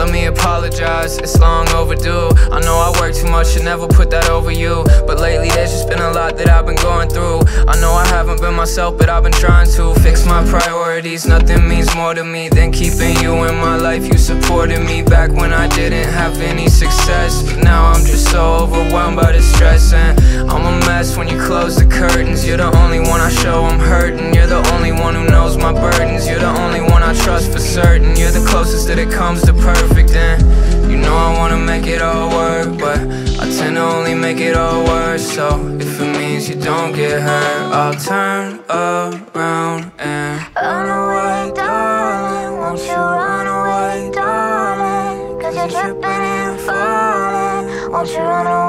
let me apologize, it's long overdue. I know I work too much, should never put that over you. But lately there's just been a lot that I've been going through. I know I haven't been myself, but I've been trying to Fix my priorities, nothing means more to me Than keeping you in my life, you supported me Back when I didn't have any success. But now I'm just so overwhelmed by the stress. And I'm a mess when you close the curtains. You're the only one I show I'm hurting. You're the only one who knows my burdens. You're the only one I trust for certain. You're the closest that it comes to perfect And you know I wanna make it all work But I tend to only make it all worse. So if it means you don't get hurt I'll turn around and Run away, darling. Won't you run away, darling? Cause you're tripping and falling. Won't you run away